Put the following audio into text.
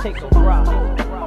take a ride.